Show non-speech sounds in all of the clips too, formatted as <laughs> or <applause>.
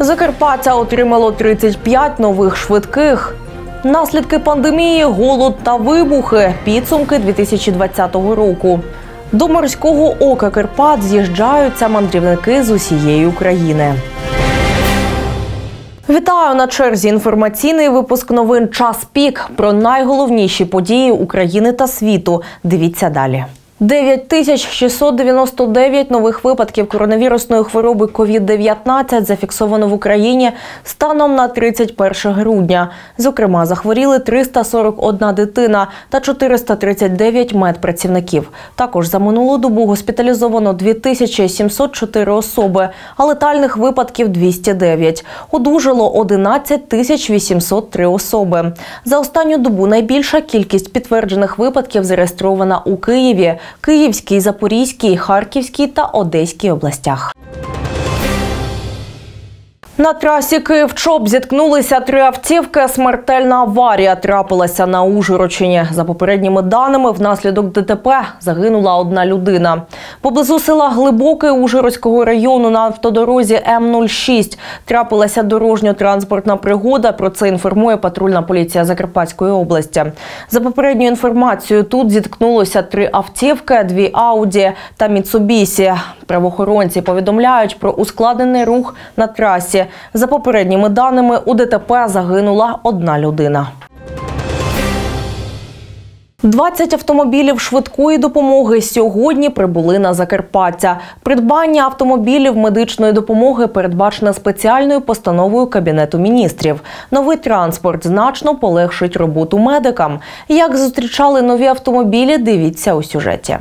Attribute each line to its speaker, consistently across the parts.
Speaker 1: Закарпаття отримало 35 нових швидких. Наслідки пандемії, голод та вибухи. Підсумки 2020 року. До морського ока Карпат з'їжджаються мандрівники з усієї України. Вітаю на черзі. Інформаційний випуск новин Час пік про найголовніші події України та світу. Дивіться далі. 9699 нових випадків коронавірусної хвороби COVID-19 зафіксовано в Україні станом на 31 грудня. Зокрема, захворіли 341 дитина та 439 медпрацівників. Також за минулу добу госпіталізовано 2704 особи, а летальних випадків 209. Одужало 11 803 особи. За останню добу найбільша кількість підтверджених випадків зареєстрована у Києві. Київській, Запорізькій, Харківській та Одеській областях. На трасі Київ-Чоп зіткнулися три автівки. Смертельна аварія трапилася на Ужгородщині. За попередніми даними, внаслідок ДТП загинула одна людина. Поблизу села Глибоке Ужгородського району на автодорозі М06 трапилася дорожньо-транспортна пригода. Про це інформує патрульна поліція Закарпатської області. За попередньою інформацією, тут зіткнулося три автівки, дві Ауді та Міцубісі. Правоохоронці повідомляють про ускладнений рух на трасі. За попередніми даними, у ДТП загинула одна людина. 20 автомобілів швидкої допомоги сьогодні прибули на Закарпаття. Придбання автомобілів медичної допомоги передбачено спеціальною постановою Кабінету міністрів. Новий транспорт значно полегшить роботу медикам. Як зустрічали нові автомобілі, дивіться у сюжеті.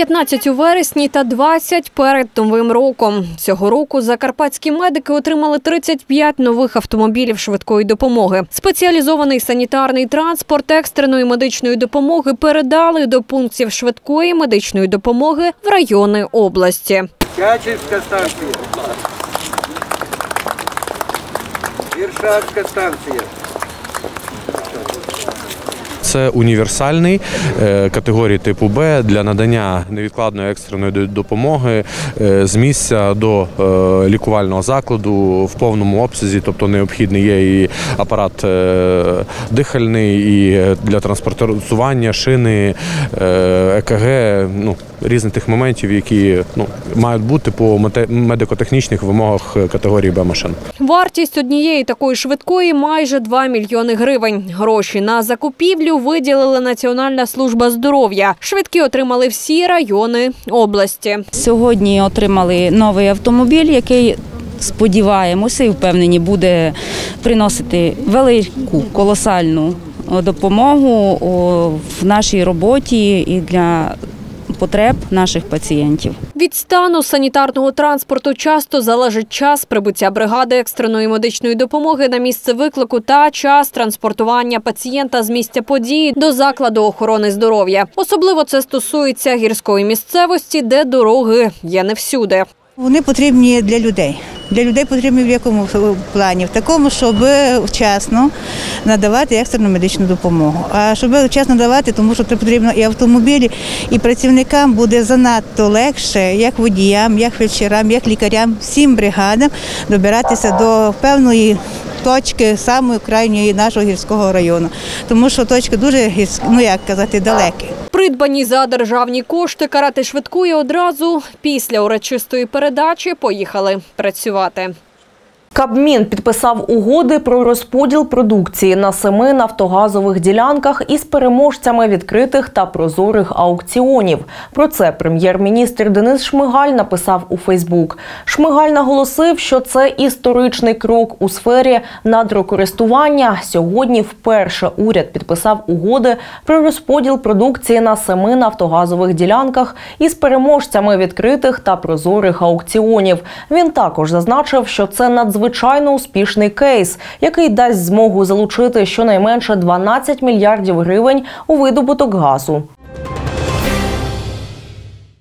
Speaker 2: 15 у вересні та 20 перед новим роком. Цього року закарпатські медики отримали 35 нових автомобілів швидкої допомоги. Спеціалізований санітарний транспорт екстреної медичної допомоги передали до пунктів швидкої медичної допомоги в райони області.
Speaker 3: Тячівська станція. Віршацька станція.
Speaker 4: Це універсальний е, категорії типу Б для надання невідкладної екстреної допомоги е, з місця до е, лікувального закладу в повному обсязі, тобто необхідний є і апарат дихальний, і для транспортування, шини, ЕКГ, ну різних тих моментів, які ну мають бути по медико-технічних вимогах категорії Б машин.
Speaker 2: Вартість однієї такої швидкої майже 2 мільйони гривень. Гроші на закупівлю виділила Національна служба здоров'я. Швидкі отримали всі райони області.
Speaker 5: Сьогодні отримали новий автомобіль, який сподіваємося і впевнені буде приносити велику колосальну допомогу в нашій роботі і для потреб наших пацієнтів.
Speaker 2: Від стану санітарного транспорту часто залежить час прибуття бригади екстреної медичної допомоги на місце виклику та час транспортування пацієнта з місця події до закладу охорони здоров'я. Особливо це стосується гірської місцевості, де дороги є не всюди.
Speaker 6: Вони потрібні для людей. Для людей потрібні в якому плані? В такому, щоб вчасно надавати екстрену медичну допомогу. А щоб вчасно давати, тому що це потрібно і автомобілі, і працівникам буде занадто легше, як водіям, як фельдшерам, як лікарям, всім бригадам добиратися до певної точки самої крайньої нашого гірського району. Тому що точки дуже ну як казати, далекі.
Speaker 2: Придбані за державні кошти карати швидкої одразу після урочистої передачі поїхали працювати.
Speaker 1: Кабмін підписав угоди про розподіл продукції на семи нафтогазових ділянках із переможцями відкритих та прозорих аукціонів. Про це прем'єр-міністр Денис Шмигаль написав у Фейсбук. Шмигаль наголосив, що це історичний крок у сфері надрокористування. Сьогодні вперше уряд підписав угоди про розподіл продукції на семи нафтогазових ділянках із переможцями відкритих та прозорих аукціонів. Він також зазначив, що це надзвичайно успішний кейс, який дасть змогу залучити щонайменше 12 мільярдів гривень у видобуток газу.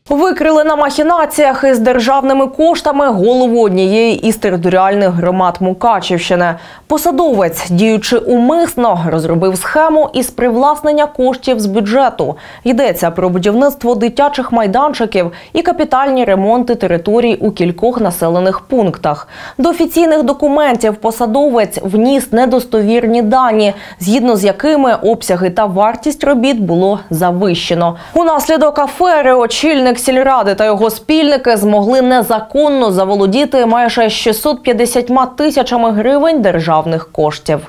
Speaker 1: Викрили на махінаціях із державними коштами голову однієї із територіальних громад Мукачівщини. Посадовець, діючи умисно, розробив схему із привласнення коштів з бюджету. Йдеться про будівництво дитячих майданчиків і капітальні ремонти територій у кількох населених пунктах. До офіційних документів посадовець вніс недостовірні дані, згідно з якими обсяги та вартість робіт було завищено. Унаслідок афери очільник сільради та його спільники змогли незаконно заволодіти майже 650 тисячами гривень державних коштів.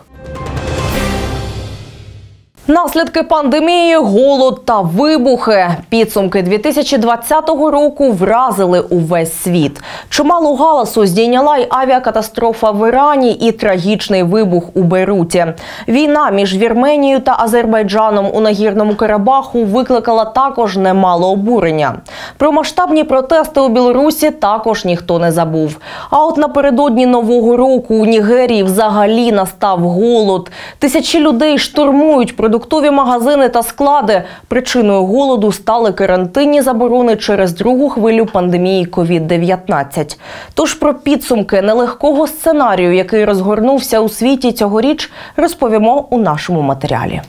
Speaker 1: Наслідки пандемії, голод та вибухи. Підсумки 2020 року вразили увесь світ. Чимало галасу здійняла й авіакатастрофа в Ірані і трагічний вибух у Бейруті. Війна між Вірменією та Азербайджаном у нагірному Карабаху викликала також немало обурення. Про масштабні протести у Білорусі також ніхто не забув. А от напередодні нового року у Нігерії взагалі настав голод. Тисячі людей штурмують продуктові магазини та склади. Причиною голоду стали карантинні заборони через другу хвилю пандемії COVID-19. Тож про підсумки нелегкого сценарію, який розгорнувся у світі цьогоріч, розповімо у нашому матеріалі.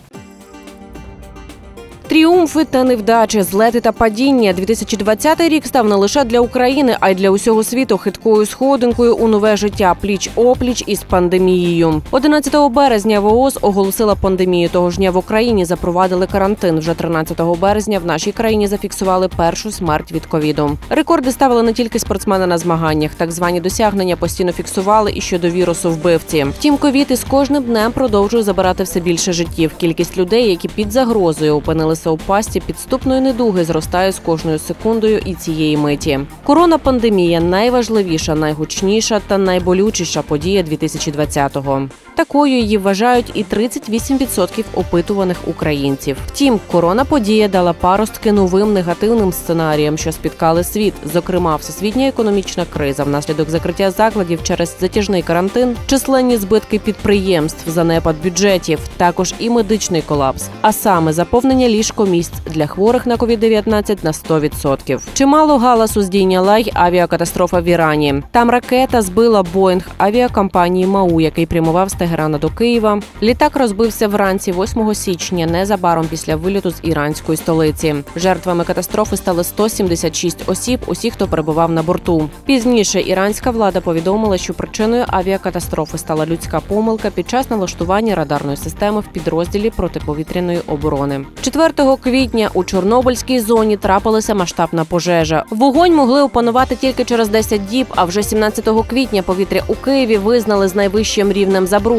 Speaker 7: Тріумфи та невдачі, злети та падіння. 2020 рік став не лише для України, а й для усього світу хиткою сходинкою у нове життя пліч опліч із пандемією. 11 березня ВООЗ оголосила пандемію. Того ж дня в Україні запровадили карантин. Вже 13 березня в нашій країні зафіксували першу смерть від ковіду. Рекорди ставили не тільки спортсмени на змаганнях, так звані досягнення постійно фіксували і щодо вірусу вбивці. Втім, ковід із кожним днем продовжує забирати все більше життів. Кількість людей, які під загрозою опинилися у пасті підступної недуги, зростає з кожною секундою і цієї миті. Корона пандемія найважливіша, найгучніша та найболючіша подія 2020-го. Такою її вважають і 38% опитуваних українців. Втім, корона подія дала паростки новим негативним сценаріям, що спіткали світ, зокрема, всесвітня економічна криза, внаслідок закриття закладів через затяжний карантин, численні збитки підприємств, занепад бюджетів, також і медичний колапс, а саме заповнення ліжкомісць для хворих на COVID-19 на 100%. Чимало галасу здійняла й авіакатастрофа в Ірані. Там ракета збила Боїнг авіакомпанії МАУ, який прямував з Тегерана до Києва. Літак розбився вранці 8 січня, незабаром після виліту з іранської столиці. Жертвами катастрофи стали 176 осіб, усі, хто перебував на борту. Пізніше іранська влада повідомила, що причиною авіакатастрофи стала людська помилка під час налаштування радарної системи в підрозділі протиповітряної оборони. 4 квітня у Чорнобильській зоні трапилася масштабна пожежа. Вогонь могли опанувати тільки через 10 діб. А вже 17 квітня повітря у Києві визнали з найвищим рівнем забруднення.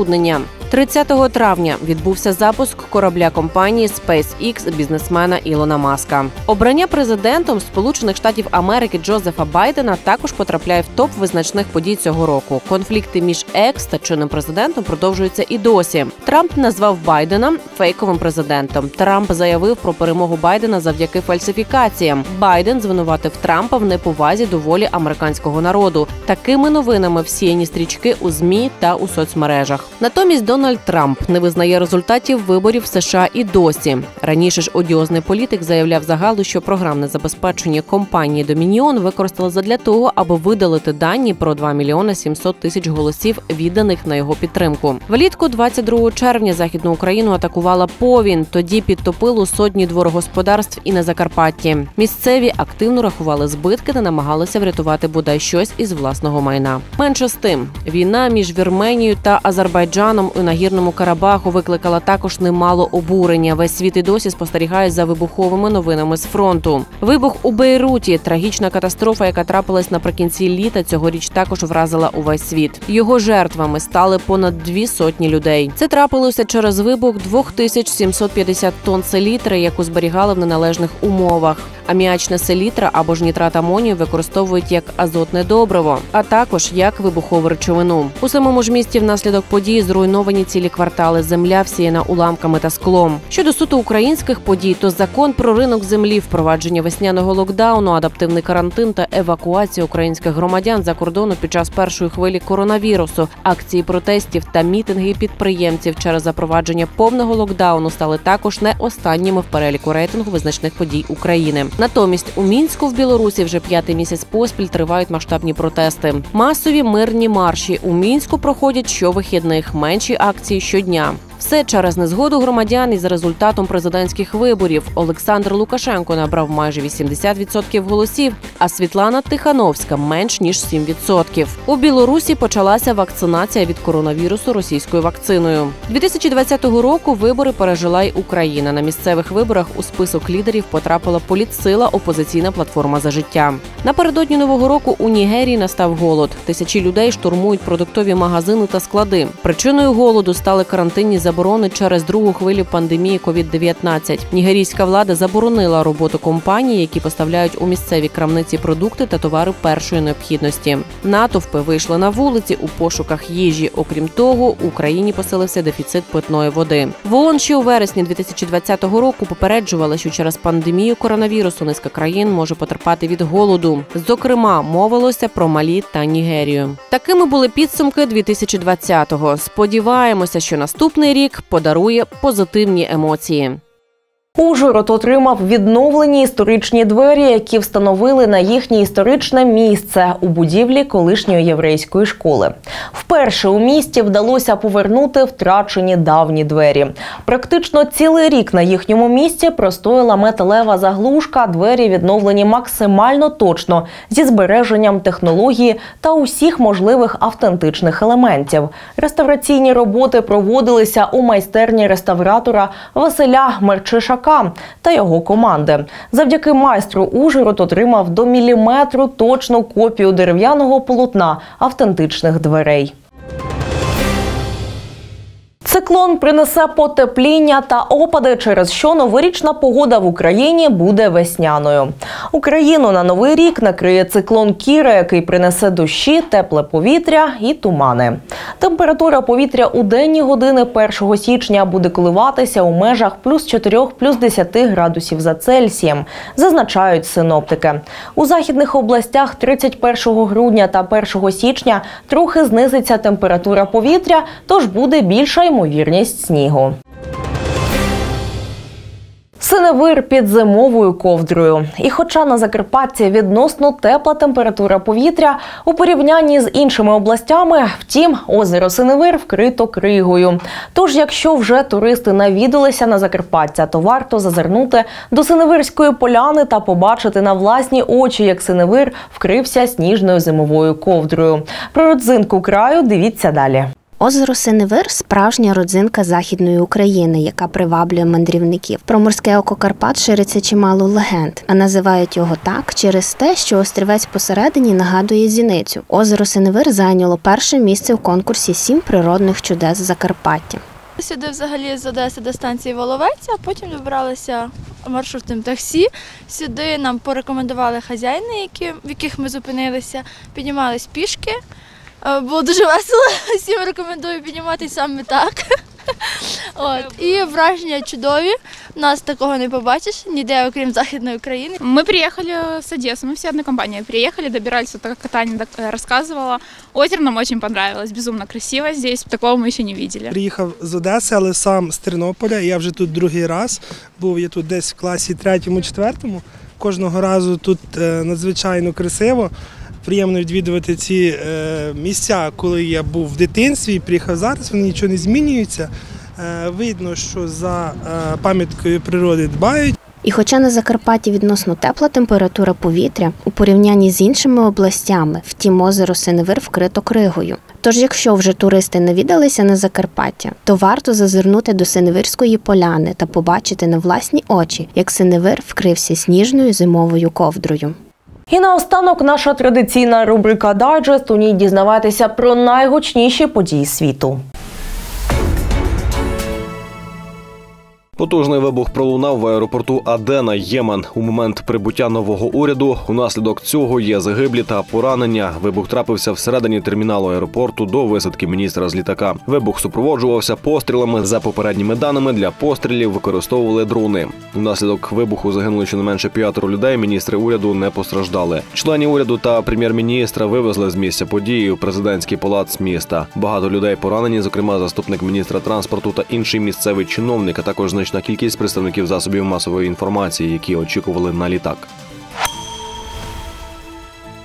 Speaker 7: 30 травня відбувся запуск корабля компанії SpaceX бізнесмена Ілона Маска. Обрання президентом Сполучених Штатів Америки Джозефа Байдена також потрапляє в топ визначних подій цього року. Конфлікти між екс та чинним президентом продовжуються і досі. Трамп назвав Байдена фейковим президентом. Трамп заявив про перемогу Байдена завдяки фальсифікаціям. Байден звинуватив Трампа в неповазі до волі американського народу. Такими новинами всіяні стрічки у змі та у соцмережах. Натомість Дональд Трамп не визнає результатів виборів в США і досі. Раніше ж одіозний політик заявляв загалу, що програмне забезпечення компанії Домініон використали задля того, аби видалити дані про 2 мільйони 700 тисяч голосів, відданих на його підтримку. Влітку 22 червня західну Україну атакувала повінь. Тоді підтопило сотні дворогосподарств і на Закарпатті. Місцеві активно рахували збитки та намагалися врятувати бодай щось із власного майна. Менше з тим, війна між Вірменією та Азербайджаном у нагірному Карабаху викликала також немало обурення. Весь світ і досі спостерігає за вибуховими новинами з фронту. Вибух у Бейруті трагічна катастрофа, яка трапилась наприкінці літа, цьогоріч також вразила увесь світ. Його жертвами стали понад дві сотні людей. Це трапилося через вибух 2750 тонн селітри, яку зберігали в неналежних умовах. Аміачна селітра або ж нітрат амонію використовують як азотне добриво, а також як вибухову речовину. У самому ж місті внаслідок подій зруйновані цілі квартали. Земля всіяна уламками та склом. Щодо суто українських подій, то закон про ринок землі, впровадження весняного локдауну, адаптивний карантин та евакуація українських громадян за кордону під час першої хвилі коронавірусу, акції протестів та мітинги підприємців через запровадження повного локдауну стали також не останніми в переліку рейтингу визначних подій України. Натомість у мінську в Білорусі вже п'ятий місяць поспіль тривають масштабні протести. Масові мирні марші у мінську проходять щовихідних, менші акції щодня. Все через незгоду громадян із результатом президентських виборів. Олександр Лукашенко набрав майже 80% голосів, а Світлана Тихановська менш ніж 7%. У Білорусі почалася вакцинація від коронавірусу російською вакциною. 2020 року вибори пережила й Україна. На місцевих виборах у список лідерів потрапила політсила опозиційна платформа за життя. Напередодні нового року у Нігерії настав голод. Тисячі людей штурмують продуктові магазини та склади. Причиною голоду стали карантинні заборони через другу хвилю пандемії COVID-19. Нігерійська влада заборонила роботу компаній, які поставляють у місцеві крамниці продукти та товари першої необхідності. Натовпи вийшли на вулиці у пошуках їжі. Окрім того, у Україні поселився дефіцит питної води. В ООН ще у вересні 2020 року попереджували, що через пандемію коронавірусу низка країн може потерпати від голоду. Зокрема, мовилося про Малі та Нігерію. Такими були підсумки 2020-го. Сподіваємося, що наступний рік подарує позитивні емоції.
Speaker 1: Ужгород отримав відновлені історичні двері, які встановили на їхнє історичне місце у будівлі колишньої єврейської школи. Вперше у місті вдалося повернути втрачені давні двері. Практично цілий рік на їхньому місці простояла металева заглушка. Двері відновлені максимально точно зі збереженням технології та усіх можливих автентичних елементів. Реставраційні роботи проводилися у майстерні реставратора Василя Мерчишака та його команди. Завдяки майстру Ужгород отримав до міліметру точну копію дерев'яного полотна автентичних дверей. Циклон принесе потепління та опади, через що новорічна погода в Україні буде весняною. Україну на новий рік накриє циклон Кіра, який принесе дощі, тепле повітря і тумани. Температура повітря у денні години 1 січня буде коливатися у межах плюс 4, плюс 10 градусів за Цельсієм, зазначають синоптики. У західних областях 31 грудня та 1 січня трохи знизиться температура повітря, тож буде більша ймовірність снігу. Синевир під зимовою ковдрою. І хоча на Закарпатті відносно тепла температура повітря у порівнянні з іншими областями, втім, озеро Синевир вкрито кригою. Тож, якщо вже туристи навідалися на Закарпаття, то варто зазирнути до Синевирської поляни та побачити на власні очі, як Синевир вкрився сніжною зимовою ковдрою. Про родзинку краю дивіться далі.
Speaker 8: Озеро Синевир справжня родзинка західної України, яка приваблює мандрівників. Про морське око Карпат шириться чимало легенд, а називають його так через те, що острівець посередині нагадує зіницю. Озеро Синевир зайняло перше місце в конкурсі Сім природних чудес Закарпаття.
Speaker 9: Сюди взагалі з Одеси до станції Воловець, а потім добралися маршрутним таксі. Сюди нам порекомендували хазяїни, в яких ми зупинилися, піднімались пішки. Е, Було дуже весело, <laughs> всім рекомендую підніматися саме так. <laughs> От. І враження чудові. Нас такого не побачиш ніде, окрім Західної України.
Speaker 10: Мы приехали с Одессы, мы все одной компанией приехали, добирались, вот так как Таня так, э, рассказывала. Озеро нам очень понравилось, безумно красиво здесь, такого мы еще не видели.
Speaker 11: Приїхав з Одеси, але сам з Тернополя. Я вже тут другий раз. Був я тут десь в класі третьому-четвертому. Кожного разу тут е, надзвичайно красиво. Приємно відвідувати ці е, місця, коли я був в дитинстві. Приїхав зараз, вони нічого не змінюються. Е, видно, що за е, пам'яткою природи дбають.
Speaker 8: І хоча на Закарпатті відносно тепла температура повітря у порівнянні з іншими областями, втім озеро Синевир вкрито кригою. Тож, якщо вже туристи навідалися на Закарпаття, то варто зазирнути до Синевирської поляни та побачити на власні очі, як Синевир вкрився сніжною зимовою ковдрою.
Speaker 1: І наостанок наша традиційна рубрика Дайджест. У ній дізнавайтеся про найгучніші події світу.
Speaker 12: Потужний вибух пролунав в аеропорту Адена, Ємен. У момент прибуття нового уряду унаслідок цього є загиблі та поранення. Вибух трапився всередині терміналу аеропорту до висадки міністра з літака. Вибух супроводжувався пострілами. За попередніми даними для пострілів використовували дрони. Унаслідок вибуху загинули щонайменше п'ятеро людей. Міністри уряду не постраждали. Членів уряду та прем'єр-міністра вивезли з місця події у президентський палац міста. Багато людей поранені, зокрема заступник міністра транспорту та інший місцевий чиновник, а також значна кількість представників засобів масової інформації, які очікували на літак.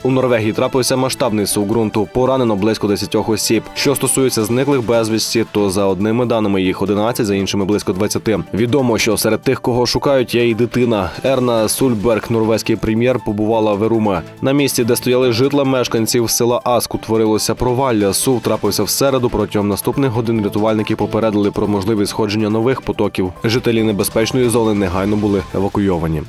Speaker 12: У Норвегії трапився масштабний сув ґрунту. Поранено близько 10 осіб. Що стосується зниклих безвісті, то за одними даними їх 11, за іншими близько 20. Відомо, що серед тих, кого шукають, є і дитина. Ерна Сульберг, норвезький прем'єр, побувала в Еруме. На місці, де стояли житла мешканців села Аску, творилося провалля. Сув трапився в середу. Протягом наступних годин рятувальники попередили про можливість сходження нових потоків. Жителі небезпечної зони негайно були евакуйовані.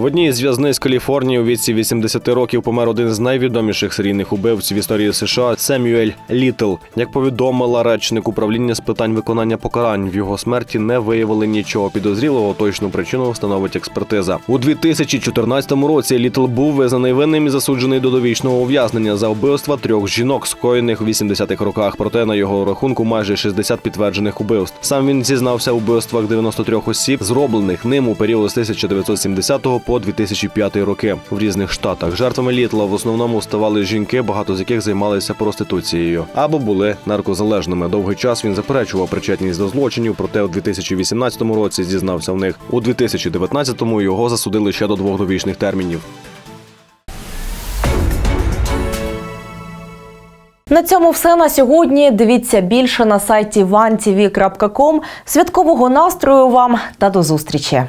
Speaker 12: В одній з в'язниць Каліфорнії у віці 80 років помер один з найвідоміших серійних убивців історії США Семюель Літл. Як повідомила речник управління з питань виконання покарань, в його смерті не виявили нічого підозрілого. Точну причину встановить експертиза. У 2014 році Літл був визнаний винним і засуджений до довічного ув'язнення за вбивства трьох жінок, скоєних у 80-х роках. Проте на його рахунку майже 60 підтверджених убивств. Сам він зізнався у вбивствах 93 осіб, зроблених ним у період з 1970 по 2005 роки в різних штатах. Жертвами літла в основному ставали жінки, багато з яких займалися проституцією або були наркозалежними. Довгий час він заперечував причетність до злочинів, проте у 2018 році зізнався в них. У 2019-му його засудили ще до двох довічних термінів.
Speaker 1: На цьому все на сьогодні. Дивіться більше на сайті vantv.com. Святкового настрою вам та до зустрічі.